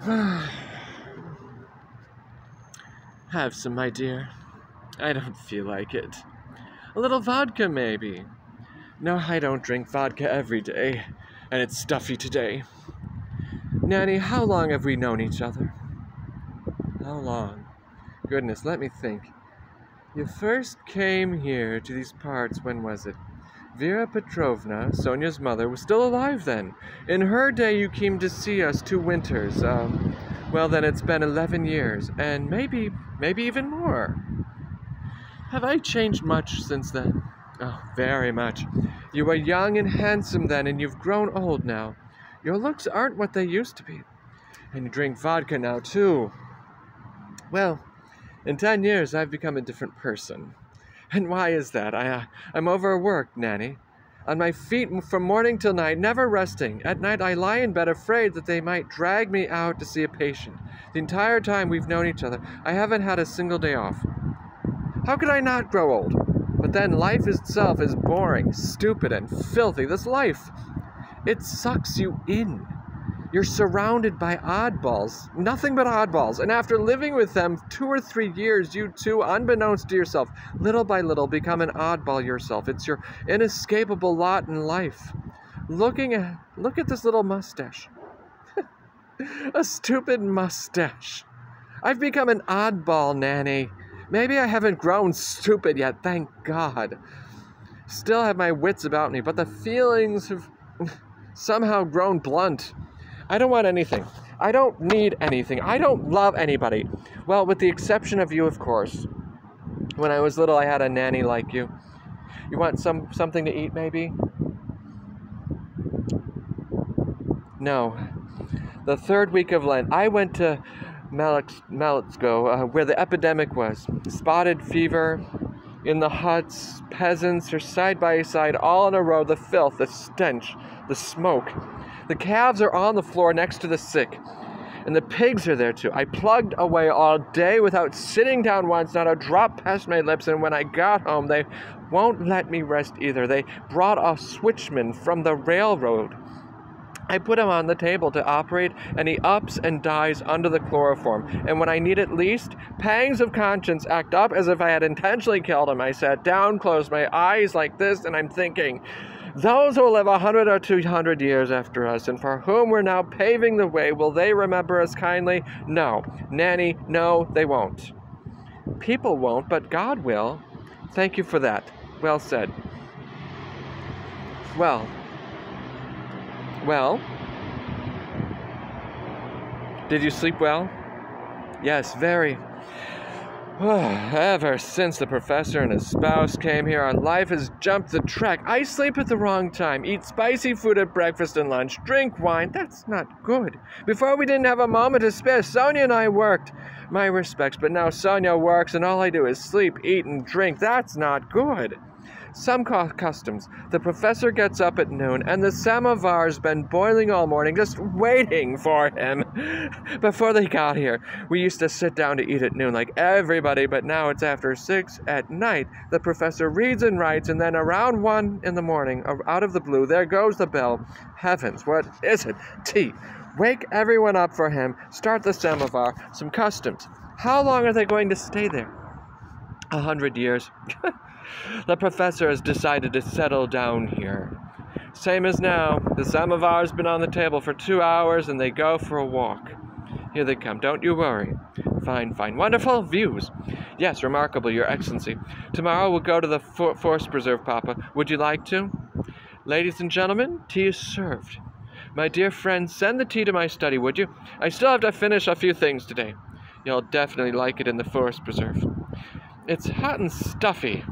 Have some, my dear. I don't feel like it. A little vodka, maybe. No, I don't drink vodka every day, and it's stuffy today. Nanny, how long have we known each other? How long? Goodness, let me think. You first came here to these parts, when was it? Vera Petrovna, Sonia's mother, was still alive then. In her day, you came to see us two winters. Um, well, then it's been 11 years, and maybe, maybe even more. Have I changed much since then? Oh, very much. You were young and handsome then, and you've grown old now. Your looks aren't what they used to be. And you drink vodka now, too. Well, in 10 years, I've become a different person. And why is that? I, uh, I'm overworked, Nanny. On my feet from morning till night, never resting. At night, I lie in bed afraid that they might drag me out to see a patient. The entire time we've known each other, I haven't had a single day off. How could I not grow old? But then life itself is boring, stupid, and filthy. This life, it sucks you in. You're surrounded by oddballs, nothing but oddballs. And after living with them two or three years, you too, unbeknownst to yourself, little by little become an oddball yourself. It's your inescapable lot in life. Looking at, look at this little mustache. a stupid mustache. I've become an oddball, Nanny. Maybe I haven't grown stupid yet, thank God. Still have my wits about me, but the feelings have somehow grown blunt. I don't want anything. I don't need anything. I don't love anybody. Well, with the exception of you, of course. When I was little, I had a nanny like you. You want some something to eat, maybe? No. The third week of Lent, I went to Malitsko, uh, where the epidemic was. Spotted fever in the huts, peasants are side by side, all in a row. The filth, the stench, the smoke. The calves are on the floor next to the sick. And the pigs are there too. I plugged away all day without sitting down once, not a drop passed my lips. And when I got home, they won't let me rest either. They brought a switchman from the railroad. I put him on the table to operate, and he ups and dies under the chloroform. And when I need it least, pangs of conscience act up as if I had intentionally killed him. I sat down, closed my eyes like this, and I'm thinking, those who live a hundred or two hundred years after us, and for whom we're now paving the way, will they remember us kindly? No. Nanny, no, they won't. People won't, but God will. Thank you for that. Well said. Well. Well. Did you sleep well? Yes, very. Ever since the professor and his spouse came here, our life has jumped the track. I sleep at the wrong time, eat spicy food at breakfast and lunch, drink wine. That's not good. Before we didn't have a moment to spare. Sonia and I worked. My respects, but now Sonia works and all I do is sleep, eat, and drink. That's not good. Some customs. The professor gets up at noon, and the samovar's been boiling all morning, just waiting for him. Before they got here, we used to sit down to eat at noon like everybody, but now it's after six at night. The professor reads and writes, and then around one in the morning, out of the blue, there goes the bell. Heavens, what is it? Tea. Wake everyone up for him. Start the samovar. Some customs. How long are they going to stay there? A hundred years. The professor has decided to settle down here. Same as now. The samovar's been on the table for two hours and they go for a walk. Here they come. Don't you worry. Fine, fine. Wonderful views. Yes, remarkable, Your Excellency. Tomorrow we'll go to the for- Forest Preserve, Papa. Would you like to? Ladies and gentlemen, tea is served. My dear friend, send the tea to my study, would you? I still have to finish a few things today. You'll definitely like it in the Forest Preserve. It's hot and stuffy,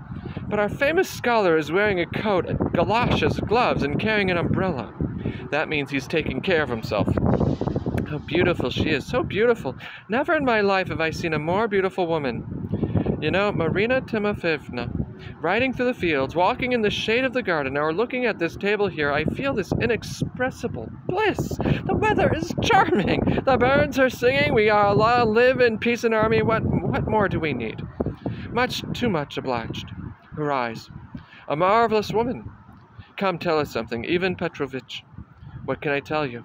but our famous scholar is wearing a coat, galoshes, gloves, and carrying an umbrella. That means he's taking care of himself. How beautiful she is, so beautiful. Never in my life have I seen a more beautiful woman. You know, Marina Timofeevna, riding through the fields, walking in the shade of the garden, or looking at this table here, I feel this inexpressible bliss. The weather is charming. The birds are singing. We are live in peace and army. What, what more do we need? Much too much obliged her eyes. A marvelous woman. Come, tell us something, Ivan Petrovitch. What can I tell you?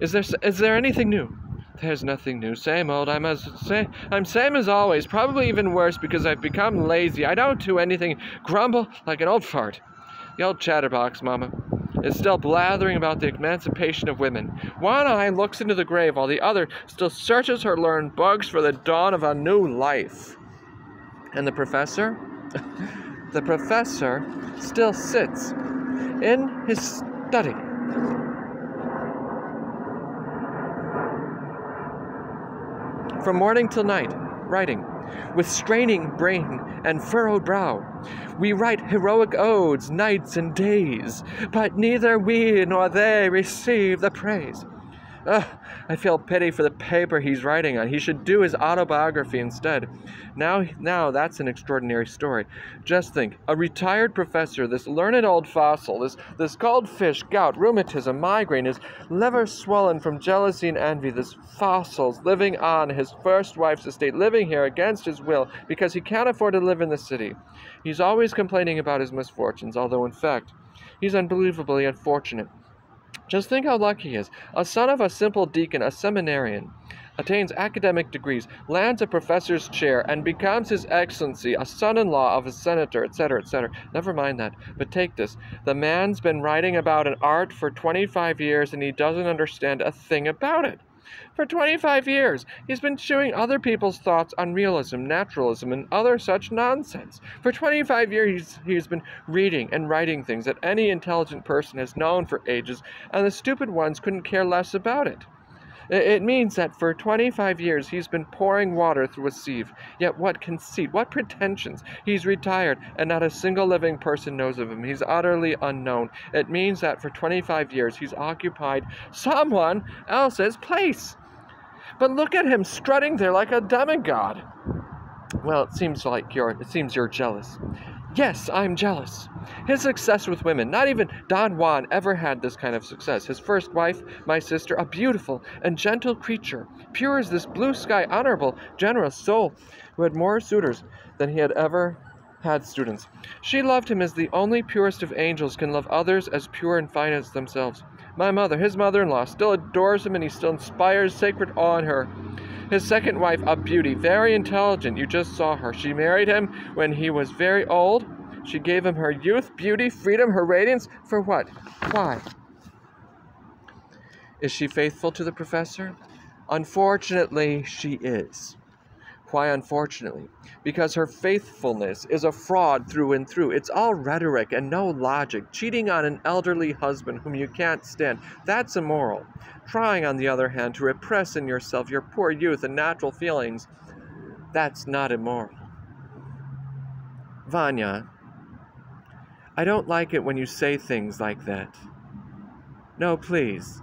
Is there, is there anything new? There's nothing new. Same old. I'm as say I'm same as always. Probably even worse because I've become lazy. I don't do anything. Grumble like an old fart. The old chatterbox, Mama, is still blathering about the emancipation of women. One eye looks into the grave while the other still searches her learned bugs for the dawn of a new life. And the professor? The professor still sits in his study from morning till night, writing, with straining brain and furrowed brow. We write heroic odes nights and days, but neither we nor they receive the praise. Ugh, I feel pity for the paper he's writing on. He should do his autobiography instead. Now, now that's an extraordinary story. Just think, a retired professor, this learned old fossil, this this goldfish, gout, rheumatism, migraine, his liver swollen from jealousy and envy, this fossil's living on his first wife's estate, living here against his will because he can't afford to live in the city. He's always complaining about his misfortunes, although in fact, he's unbelievably unfortunate. Just think how lucky he is. A son of a simple deacon, a seminarian, attains academic degrees, lands a professor's chair, and becomes His Excellency, a son in law of a senator, etc., etc. Never mind that. But take this the man's been writing about an art for 25 years and he doesn't understand a thing about it. For 25 years, he's been chewing other people's thoughts on realism, naturalism, and other such nonsense. For 25 years, he's, he's been reading and writing things that any intelligent person has known for ages, and the stupid ones couldn't care less about it. It means that for 25 years he's been pouring water through a sieve. Yet what conceit, what pretensions! He's retired, and not a single living person knows of him. He's utterly unknown. It means that for 25 years he's occupied someone else's place. But look at him strutting there like a demigod. Well, it seems like you're it seems you're jealous. Yes, I'm jealous. His success with women, not even Don Juan ever had this kind of success. His first wife, my sister, a beautiful and gentle creature, pure as this blue sky, honorable, generous soul, who had more suitors than he had ever had students. She loved him as the only purest of angels can love others as pure and fine as themselves. My mother, his mother in law, still adores him and he still inspires sacred awe in her. His second wife, a beauty, very intelligent. You just saw her. She married him when he was very old. She gave him her youth, beauty, freedom, her radiance. For what? Why? Is she faithful to the professor? Unfortunately, she is. Why, unfortunately? Because her faithfulness is a fraud through and through. It's all rhetoric and no logic. Cheating on an elderly husband whom you can't stand, that's immoral. Trying, on the other hand, to repress in yourself your poor youth and natural feelings, that's not immoral. Vanya, I don't like it when you say things like that. No, please.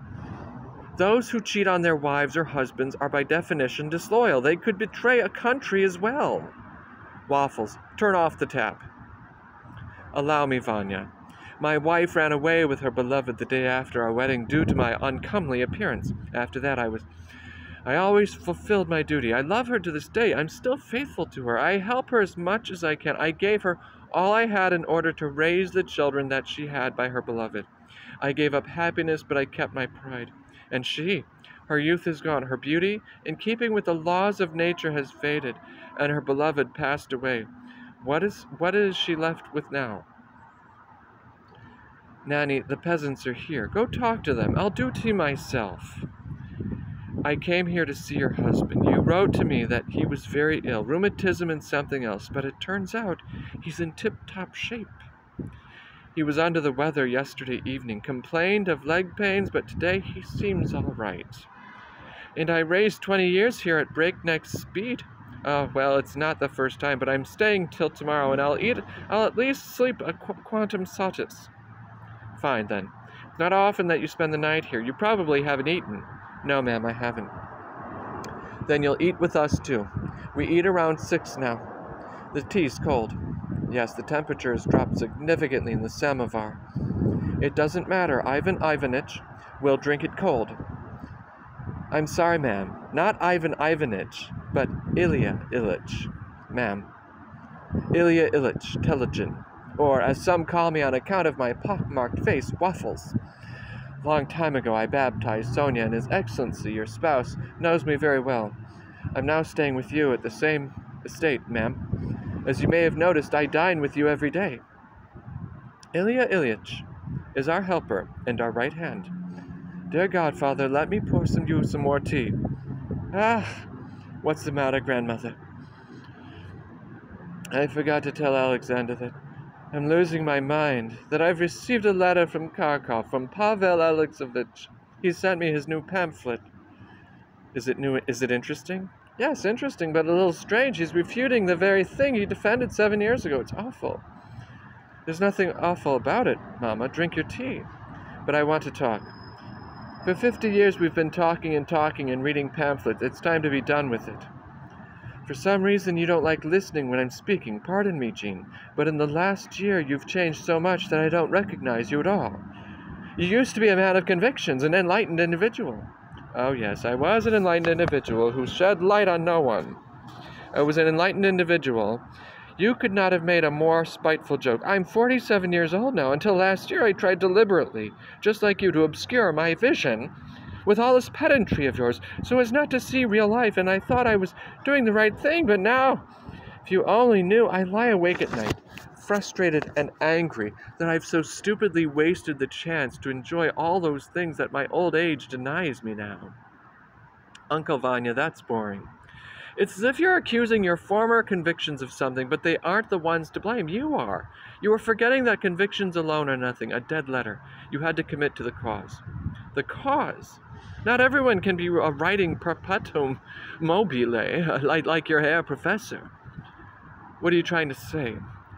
Those who cheat on their wives or husbands are by definition disloyal. They could betray a country as well. Waffles, turn off the tap. Allow me, Vanya. My wife ran away with her beloved the day after our wedding due to my uncomely appearance. After that, I was. I always fulfilled my duty. I love her to this day. I'm still faithful to her. I help her as much as I can. I gave her all I had in order to raise the children that she had by her beloved. I gave up happiness, but I kept my pride. And she, her youth is gone, her beauty, in keeping with the laws of nature, has faded, and her beloved passed away. What is what is she left with now? Nanny, the peasants are here. Go talk to them. I'll do to myself. I came here to see your husband. You wrote to me that he was very ill, rheumatism and something else, but it turns out he's in tip top shape. He was under the weather yesterday evening, complained of leg pains, but today he seems all right. And I raced 20 years here at breakneck speed. Oh, well, it's not the first time, but I'm staying till tomorrow, and I'll eat, I'll at least sleep a qu- quantum satis. Fine, then. It's not often that you spend the night here. You probably haven't eaten. No, ma'am, I haven't. Then you'll eat with us, too. We eat around six now. The tea's cold. Yes, the temperature has dropped significantly in the samovar. It doesn't matter, Ivan Ivanitch. We'll drink it cold. I'm sorry, ma'am. Not Ivan Ivanitch, but Ilya Ilyich, ma'am. Ilya Ilyich, Telegin, or as some call me on account of my pockmarked face, Waffles. Long time ago I baptized Sonia, and His Excellency, your spouse, knows me very well. I'm now staying with you at the same estate, ma'am. As you may have noticed, I dine with you every day. Ilya Ilyich is our helper and our right hand. Dear godfather, let me pour some you some more tea. Ah, what's the matter, grandmother? I forgot to tell Alexander that I'm losing my mind, that I've received a letter from Kharkov, from Pavel Alexeyevich. He sent me his new pamphlet. Is it new? Is it interesting? Yes, interesting, but a little strange. He's refuting the very thing he defended seven years ago. It's awful. There's nothing awful about it, Mama. Drink your tea. But I want to talk. For 50 years we've been talking and talking and reading pamphlets. It's time to be done with it. For some reason you don't like listening when I'm speaking. Pardon me, Jean, but in the last year you've changed so much that I don't recognize you at all. You used to be a man of convictions, an enlightened individual. Oh, yes, I was an enlightened individual who shed light on no one. I was an enlightened individual. You could not have made a more spiteful joke. I'm 47 years old now. Until last year, I tried deliberately, just like you, to obscure my vision with all this pedantry of yours so as not to see real life, and I thought I was doing the right thing, but now, if you only knew, I lie awake at night frustrated and angry that I've so stupidly wasted the chance to enjoy all those things that my old age denies me now. Uncle Vanya, that's boring. It's as if you're accusing your former convictions of something, but they aren't the ones to blame. You are. You are forgetting that convictions alone are nothing, a dead letter. You had to commit to the cause. The cause? Not everyone can be a writing perpetuum mobile, like, like your Herr Professor. What are you trying to say?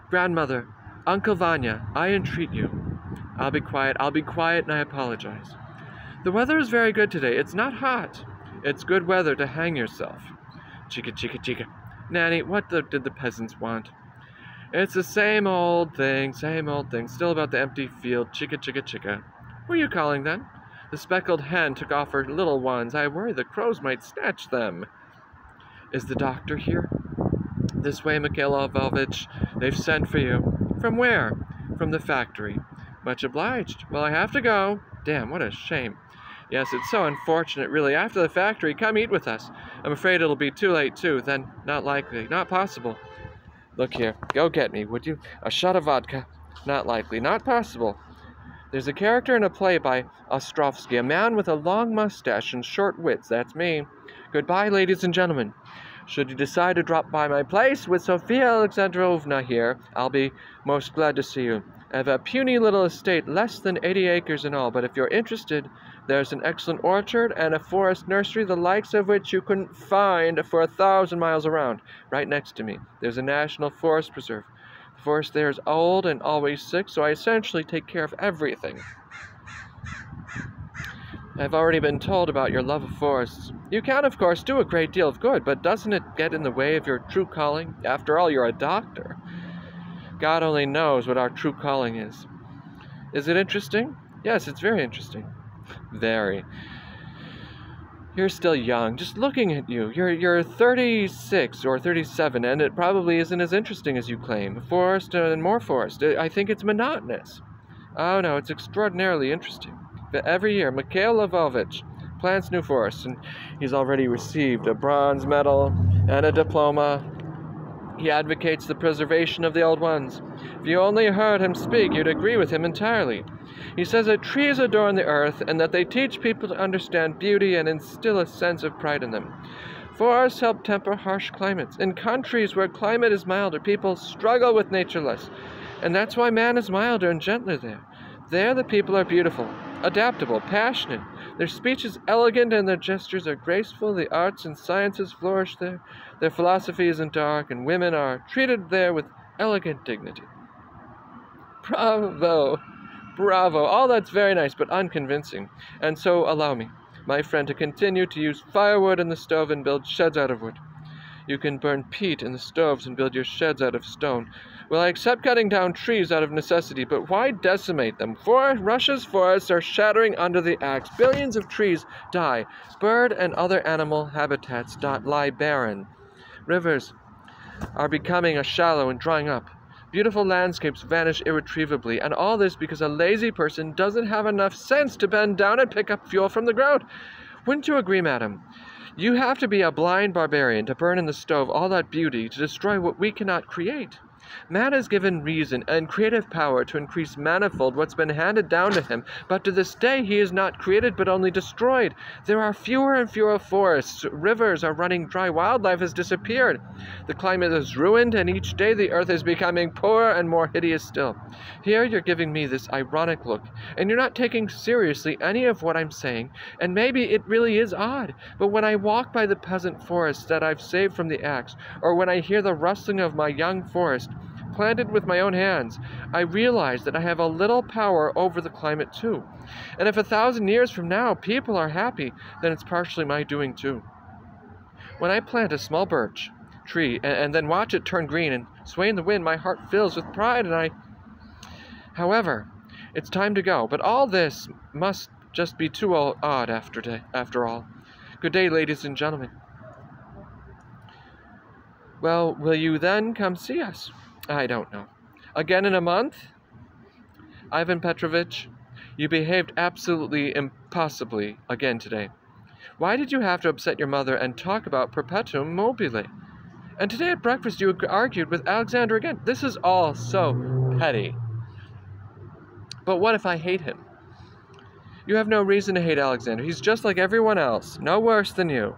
Grandmother, Uncle Vanya, I entreat you. I'll be quiet, I'll be quiet, and I apologize. The weather is very good today. It's not hot. It's good weather to hang yourself. Chica, chica, chica. Nanny, what the, did the peasants want? It's the same old thing, same old thing. Still about the empty field. Chica, chica, chica. Who are you calling then? The speckled hen took off her little ones. I worry the crows might snatch them. Is the doctor here? This way, Mikhail. They've sent for you. From where? From the factory. Much obliged. Well, I have to go. Damn, what a shame. Yes, it's so unfortunate, really. After the factory, come eat with us. I'm afraid it'll be too late, too. Then, not likely. Not possible. Look here. Go get me, would you? A shot of vodka. Not likely. Not possible. There's a character in a play by Ostrovsky, a man with a long mustache and short wits. That's me. Goodbye, ladies and gentlemen. Should you decide to drop by my place with Sofia Alexandrovna here, I'll be most glad to see you. I have a puny little estate, less than 80 acres in all, but if you're interested, there's an excellent orchard and a forest nursery, the likes of which you couldn't find for a thousand miles around. Right next to me, there's a national forest preserve. The forest there is old and always sick, so I essentially take care of everything. I've already been told about your love of forests. You can, of course, do a great deal of good, but doesn't it get in the way of your true calling? After all, you're a doctor. God only knows what our true calling is. Is it interesting? Yes, it's very interesting. Very. You're still young. Just looking at you, you're you're 36 or 37, and it probably isn't as interesting as you claim. Forest and more forest. I think it's monotonous. Oh no, it's extraordinarily interesting every year, Mikhail Lvovich plants new forests, and he's already received a bronze medal and a diploma. He advocates the preservation of the old ones. If you only heard him speak, you'd agree with him entirely. He says that trees adorn the earth and that they teach people to understand beauty and instill a sense of pride in them. Forests help temper harsh climates. In countries where climate is milder, people struggle with nature less. And that's why man is milder and gentler there. There, the people are beautiful, adaptable, passionate. Their speech is elegant and their gestures are graceful. The arts and sciences flourish there. Their philosophy isn't dark, and women are treated there with elegant dignity. Bravo! Bravo! All that's very nice, but unconvincing. And so allow me, my friend, to continue to use firewood in the stove and build sheds out of wood. You can burn peat in the stoves and build your sheds out of stone. Well, I accept cutting down trees out of necessity, but why decimate them? For Russia's forests are shattering under the axe. Billions of trees die. Bird and other animal habitats lie barren. Rivers are becoming shallow and drying up. Beautiful landscapes vanish irretrievably, and all this because a lazy person doesn't have enough sense to bend down and pick up fuel from the ground. Wouldn't you agree, madam? You have to be a blind barbarian to burn in the stove all that beauty to destroy what we cannot create. Man is given reason and creative power to increase manifold what's been handed down to him, but to this day he is not created but only destroyed. There are fewer and fewer forests, rivers are running dry, wildlife has disappeared. The climate is ruined, and each day the earth is becoming poorer and more hideous still. Here you're giving me this ironic look, and you're not taking seriously any of what I'm saying, and maybe it really is odd, but when I walk by the peasant forest that I've saved from the axe, or when I hear the rustling of my young forest, planted with my own hands, I realize that I have a little power over the climate too. And if a thousand years from now people are happy, then it's partially my doing too. When I plant a small birch tree and, and then watch it turn green and sway in the wind, my heart fills with pride and I. However, it's time to go, but all this must just be too odd after, day, after all. Good day, ladies and gentlemen. Well, will you then come see us? I don't know. Again in a month? Ivan Petrovich, you behaved absolutely impossibly again today. Why did you have to upset your mother and talk about perpetuum mobile? And today at breakfast you argued with Alexander again. This is all so petty. But what if I hate him? You have no reason to hate Alexander. He's just like everyone else, no worse than you.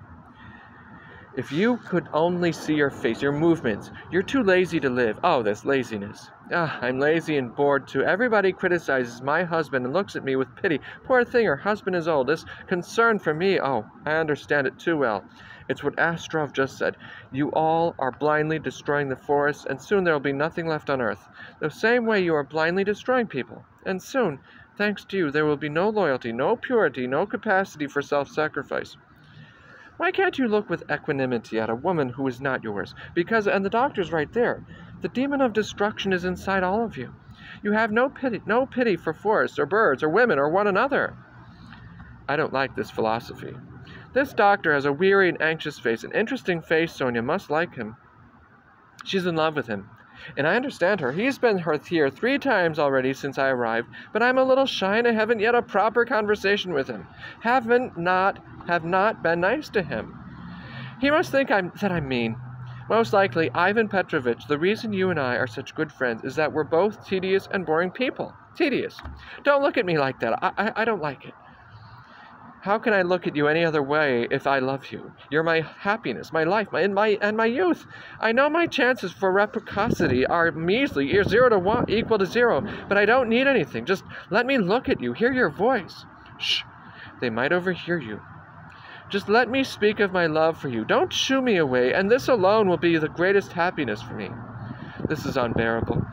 If you could only see your face, your movements, you're too lazy to live. Oh, this laziness. Ah, I'm lazy and bored too. Everybody criticizes my husband and looks at me with pity. Poor thing, her husband is old. This concern for me, oh, I understand it too well. It's what Astrov just said. You all are blindly destroying the forests, and soon there will be nothing left on earth. The same way you are blindly destroying people. And soon, thanks to you, there will be no loyalty, no purity, no capacity for self sacrifice. Why can't you look with equanimity at a woman who is not yours? Because, and the doctor's right there, the demon of destruction is inside all of you. You have no pity, no pity for forests or birds or women or one another. I don't like this philosophy. This doctor has a weary and anxious face, an interesting face. Sonia must like him. She's in love with him. And I understand her. He's been here three times already since I arrived, but I'm a little shy and I haven't yet a proper conversation with him. Haven't not have not been nice to him. He must think I'm that I'm mean. Most likely, Ivan Petrovich, the reason you and I are such good friends is that we're both tedious and boring people. Tedious. Don't look at me like that. I, I, I don't like it. How can I look at you any other way if I love you? You're my happiness, my life, my and my and my youth. I know my chances for reciprocity are measly, You're zero to one, equal to zero, but I don't need anything. Just let me look at you, hear your voice. Shh, they might overhear you. Just let me speak of my love for you. Don't shoo me away, and this alone will be the greatest happiness for me. This is unbearable.